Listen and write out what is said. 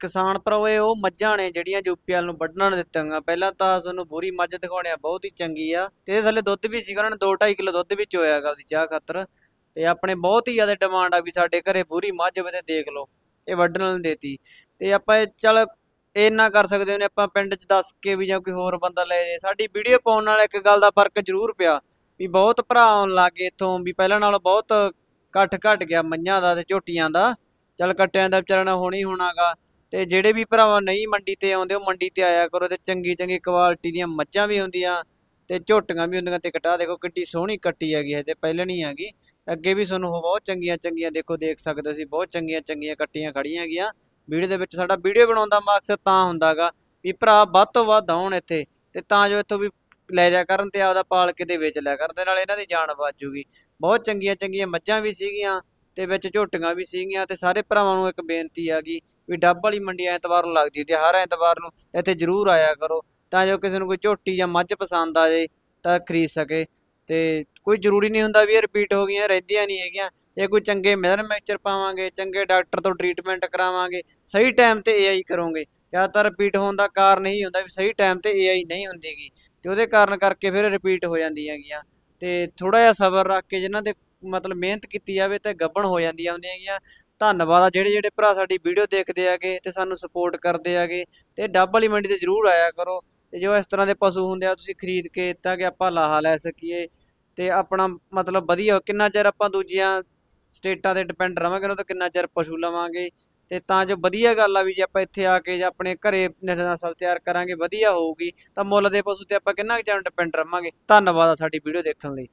ਕਿਸਾਨ ਭਰਾਵੇ ਉਹ ਮੱਝਾਂ ਨੇ ਜਿਹੜੀਆਂ ਯੂਪੀਐਲ ਨੂੰ ਵੱਢਣ ਨੂੰ ਪਹਿਲਾਂ ਤਾਂ ਤੁਹਾਨੂੰ ਬੁਰੀ ਮੱਝ ਦਿਖਾਉਣੇ ਆ, ਬਹੁਤ ਹੀ ਚੰਗੀ ਆ। ਤੇ ਇਹਦੇ ਥੱਲੇ ਦੁੱਧ ਵੀ ਸੀਗਾ, ਉਹਨਾਂ ਨੇ 2.5 ਕਿਲੋ ਦੁੱਧ ਵੀ ਚੋਇਆਗਾ ਉਹਦੀ ਚਾਹ ਖਾਤਰ। ਤੇ ਆਪਣੇ ਬਹੁਤ ਹੀ ਜ਼ਿਆਦਾ ਡਿਮਾਂਡ ਆ ਵੀ ਸਾਡੇ ਘਰੇ ਬੁਰੀ ਮੱਝ ਹੋਵੇ ਤੇ ਦੇਖ ਲਓ, ਇਹ ਵੱਢਣ ਨੂੰ ਦੇਤੀ। ਤੇ ਆਪਾਂ ਇਹ ਚੱਲ ਇੰਨਾ ਕਰ ਸਕਦੇ ਹਾਂ ਆਪਾਂ ਪਿੰਡ 'ਚ ਦੱਸ ਕੇ ਵੀ ਜਾਂ ਕੋਈ ਹੋਰ ਬੰਦਾ ਲੈ ਜੇ। ਸਾਡੀ ਵੀਡੀਓ ਪਾਉਣ ਨਾਲ ਇੱਕ ਗੱਲ ਦਾ ਫ਼ਰਕ ਜ਼ਰੂਰ ਪਿਆ, ਵੀ ਬਹੁਤ ਭਰਾ ਆਉਣ ਲੱਗੇ ਇੱਥੋਂ, ਵੀ ਪਹਿਲਾਂ ਨਾਲੋਂ ਬਹੁਤ ਇਕੱਠ ਘਟ ਗਿਆ ਮੱਝਾਂ ਦਾ ਤੇ ਝੋਟੀਆਂ ਦਾ। ਚੱਲ ਕੱਟਿਆਂ ਦਾ ਵਿਚਾਰਾ ਹੋਣੀ ਹੋਣਾਗਾ। ਤੇ ਜਿਹੜੇ ਵੀ ਭਰਾਵਾਂ ਨਹੀਂ ਮੰਡੀ ਤੇ ਆਉਂਦੇ, ਉਹ ਮੰਡੀ ਤੇ ਆਇਆ ਕਰੋ ਤੇ ਚੰਗੀ ਚੰਗੀ ਕੁਆਲਿਟੀ ਦੀਆਂ ਮੱਝਾਂ ਵੀ ਹੁੰਦੀਆਂ ਤੇ ਝੋਟੀਆਂ ਵੀ ਹੁੰਦੀਆਂ ਤੇ ਕਟਾ ਦੇਖੋ ਕਿੱਡੀ ਸੋਹਣੀ ਕੱਟੀ ਹੈਗੀ ਇਹ ਤੇ ਪਹਿਲਾਂ ਨਹੀਂ ਹੈਗੀ। ਅੱਗੇ ਵੀ ਤੁਹਾਨੂੰ ਉਹ ਬਹੁਤ ਚੰਗੀਆਂ ਚੰਗੀਆਂ ਦੇਖੋ ਦੇਖ ਸਕਦੇ ਹੋ ਤੁਸੀਂ, ਬਹੁਤ ਚੰਗੀਆਂ ਚੰਗੀਆਂ ਕੱਟੀਆਂ ਖੜੀਆਂ ਹੈਗੀਆਂ। ਵੀਡੀਓ ਦੇ ਵਿੱਚ ਸਾਡਾ ਵੀਡੀਓ ਬਣਾਉਣ ਦਾ ਮਕਸਦ ਤਾਂ ਹੁੰਦਾਗਾ ਵੀ ਭਰਾ ਵੱਧ ਤੋਂ ਵੱਧ ਆਉਣ ਇੱਥੇ ਤੇ ਤਾਂ ਜੋ ਇੱਥੋਂ ਵੀ ਲੈ ਜਾ ਕਰਨ ਤੇ ਆਪਦਾ ਪਾਲ ਕੇ ਤੇ ਵੇਚ ਲਿਆ ਕਰਨ ਦੇ ਨਾਲ ਇਹਨਾਂ ਦੀ ਜਾਨ ਬਚ ਜੂਗੀ। ਬਹੁਤ ਚੰਗੀਆਂ ਚੰਗੀਆਂ ਮੱਝਾਂ ਵੀ ਸੀਗੀਆਂ। ਤੇ ਵਿੱਚ ਝੋਟੀਆਂ ਵੀ ਸੀਗੀਆਂ ਤੇ ਸਾਰੇ ਭਰਾਵਾਂ ਨੂੰ ਇੱਕ ਬੇਨਤੀ ਆ ਗਈ ਵੀ ਡੱਬ ਵਾਲੀ ਮੰਡੀ ਐਤਵਾਰ ਨੂੰ ਲੱਗਦੀ ਤੇ ਹਰ ਐਤਵਾਰ ਨੂੰ ਇੱਥੇ ਜ਼ਰੂਰ ਆਇਆ ਕਰੋ, ਤਾਂ ਜੋ ਕਿਸੇ ਨੂੰ ਕੋਈ ਝੋਟੀ ਜਾਂ ਮੱਝ ਪਸੰਦ ਆ ਜੇ ਤਾਂ ਖਰੀਦ ਸਕੇ। ਤੇ ਕੋਈ ਜ਼ਰੂਰੀ ਨਹੀਂ ਹੁੰਦਾ ਵੀ ਇਹ ਰਿਪੀਟ ਹੋ ਗਈਆਂ, ਰਹਿੰਦੀਆਂ ਨਹੀਂ ਹੈਗੀਆਂ। ਜੇ ਕੋਈ ਚੰਗੇ ਮੈਨੂਫੈਕਚਰ ਪਾਵਾਂਗੇ, ਚੰਗੇ ਡਾਕਟਰ ਤੋਂ ਟ੍ਰੀਟਮੈਂਟ ਕਰਾਵਾਂਗੇ, ਸਹੀ ਟਾਈਮ ਤੇ ਏਆਈ ਕਰੋਗੇ। ਜ਼ਿਆਦਾਤਰ ਰਿਪੀਟ ਹੋਣ ਦਾ ਕਾਰਨ ਇਹੀ ਹੁੰਦਾ ਵੀ ਸਹੀ ਟਾਈਮ ਤੇ ਏਆਈ ਨਹੀਂ ਹੁੰਦੀਗੀ, ਤੇ ਉਹਦੇ ਕਾਰਨ ਕਰਕੇ ਫਿਰ ਰਿਪੀਟ ਹੋ ਜਾਂਦੀਆਂ ਹੈਗੀਆਂ ਤੇ ਥੋੜਾ ਜਿਹਾ ਸਬਰ ਰੱਖ ਕੇ ਜਿਨ੍ਹਾਂ ਦੇ ਮਤਲਬ ਮਿਹਨਤ ਕੀਤੀ ਜਾਵੇ ਤੇ ਗੱਬਣ ਹੋ ਜਾਂਦੀਆਂ ਹੁੰਦੀਆਂ ਹੈਗੀਆਂ। ਧੰਨਵਾਦ ਆ ਜਿਹੜੇ ਜਿਹੜੇ ਭਰਾ ਸਾਡੀ ਵੀਡੀਓ ਦੇਖਦੇ ਆਗੇ ਤੇ ਸਾਨੂੰ ਸਪੋਰਟ ਕਰਦੇ ਆਗੇ ਤੇ ਡੱਬ ਵਾਲੀ ਮੰਡੀ ਤੇ ਜ਼ਰੂਰ ਆਇਆ ਕਰੋ। ਤੇ ਜੋ ਇਸ ਤਰ੍ਹਾਂ ਦੇ ਪਸ਼ੂ ਹੁੰਦੇ ਆ ਤੁਸੀਂ ਖਰੀਦ ਕੇ ਤਾਂ ਕਿ ਆਪਾਂ ਲਾਹਾ ਲੈ ਸਕੀਏ ਤੇ ਆਪਣਾ ਮਤਲਬ ਵਧੀਆ ਕਿੰਨਾ ਚਿਰ ਆਪਾਂ ਦੂਜੀਆਂ ਸਟੇਟਾਂ ਤੇ ਡਿਪੈਂਡ ਰਵਾਂਗੇ ਉਹਨਾਂ ਤੋਂ ਕਿੰਨਾ ਚਿਰ ਪਸ਼ੂ ਲਵਾਂਗੇ। ਤੇ ਤਾਂ ਜੋ ਵਧੀਆ ਗੱਲ ਆ ਵੀ ਜੇ ਆਪਾਂ ਇੱਥੇ ਆ ਕੇ ਜਾਂ ਆਪਣੇ ਘਰੇ ਨਸਲ ਤਿਆਰ ਕਰਾਂਗੇ, ਵਧੀਆ ਹੋਊਗੀ। ਤਾਂ ਮੁੱਲ ਦੇ ਪਸ਼ੂ ਤੇ ਆਪਾਂ ਕਿੰਨਾ ਕੁ ਚਿਰ ਡਿਪੈਂਡ ਰਵਾਂਗੇ। ਧੰਨਵਾਦ ਆ ਸਾਡੀ ਵੀਡੀਓ ਦੇਖਣ ਲਈ।